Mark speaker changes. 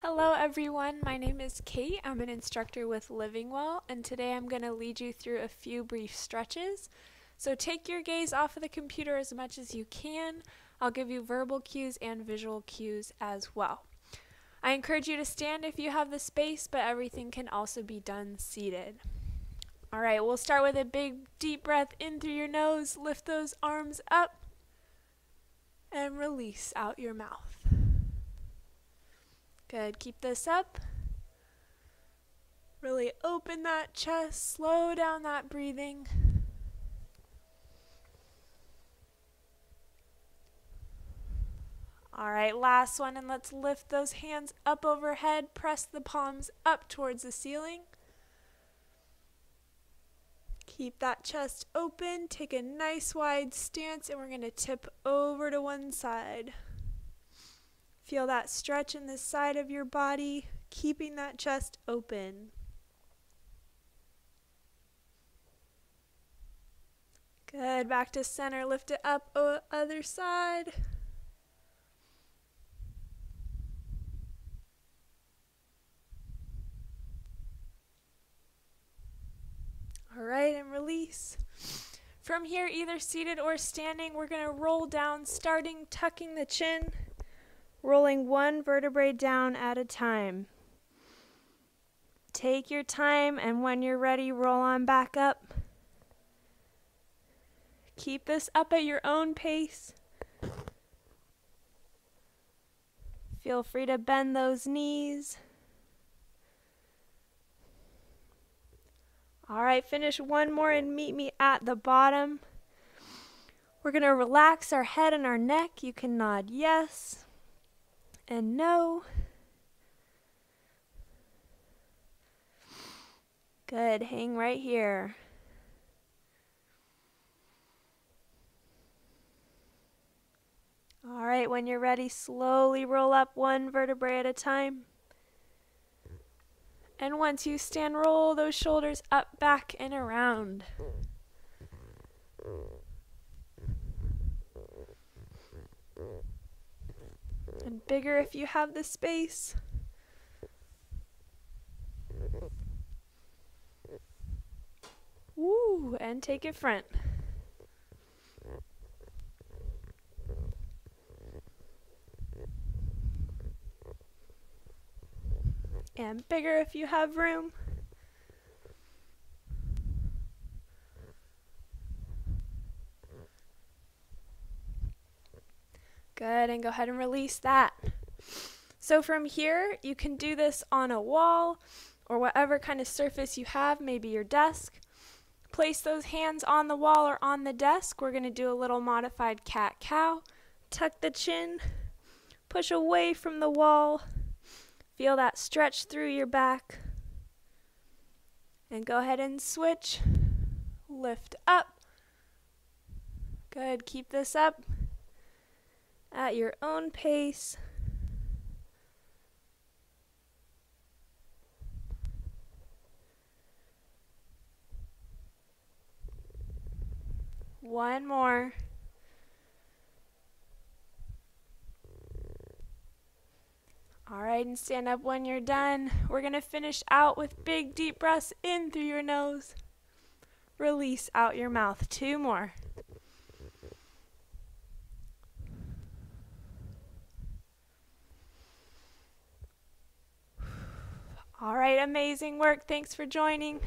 Speaker 1: Hello everyone, my name is Kate. I'm an instructor with Living Well, and today I'm going to lead you through a few brief stretches. So take your gaze off of the computer as much as you can. I'll give you verbal cues and visual cues as well. I encourage you to stand if you have the space, but everything can also be done seated. All right, we'll start with a big deep breath in through your nose. Lift those arms up and release out your mouth. Good. Keep this up. Really open that chest. Slow down that breathing. All right, last one, and let's lift those hands up overhead. Press the palms up towards the ceiling. Keep that chest open. Take a nice wide stance, and we're going to tip over to one side. Feel that stretch in the side of your body, keeping that chest open. Good. Back to center. Lift it up. other side. All right, and release. From here, either seated or standing, we're going to roll down, starting tucking the chin rolling one vertebrae down at a time. Take your time, and when you're ready, roll on back up. Keep this up at your own pace. Feel free to bend those knees. All right, finish one more and meet me at the bottom. We're going to relax our head and our neck. You can nod yes and no. Good, hang right here. All right, when you're ready, slowly roll up one vertebrae at a time. And once you stand, roll those shoulders up, back, and around. And bigger if you have the space. Woo, and take it front. And bigger if you have room. Good, and go ahead and release that. So from here, you can do this on a wall or whatever kind of surface you have, maybe your desk. Place those hands on the wall or on the desk. We're going to do a little modified cat-cow. Tuck the chin, push away from the wall. Feel that stretch through your back. And go ahead and switch. Lift up. Good, keep this up at your own pace. One more. All right, and stand up when you're done. We're going to finish out with big deep breaths in through your nose. Release out your mouth. Two more. All right, amazing work. Thanks for joining.